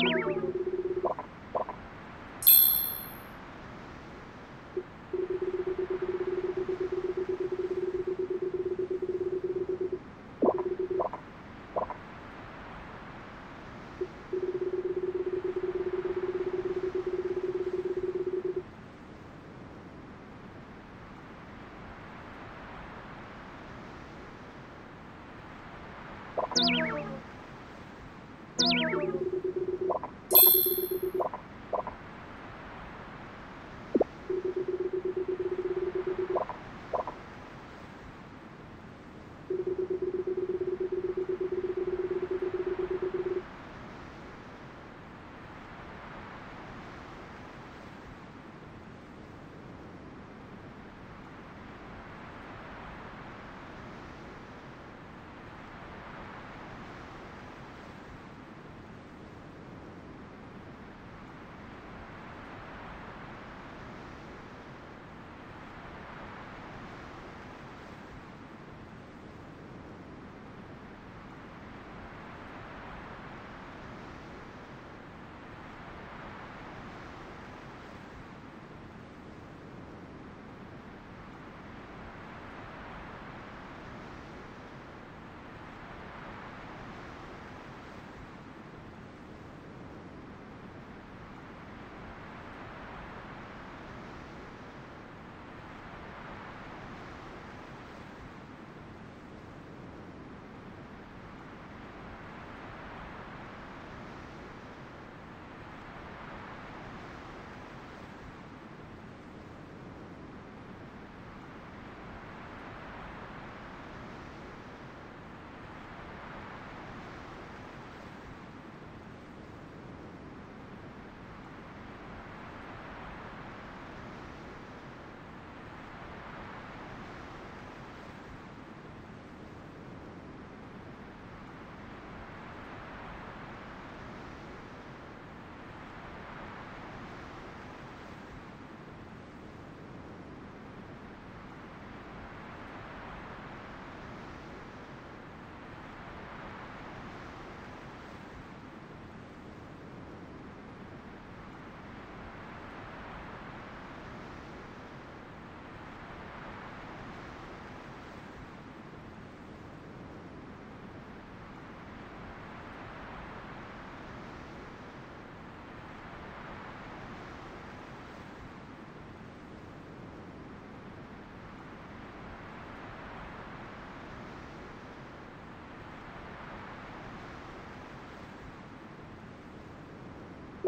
you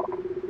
Thank you.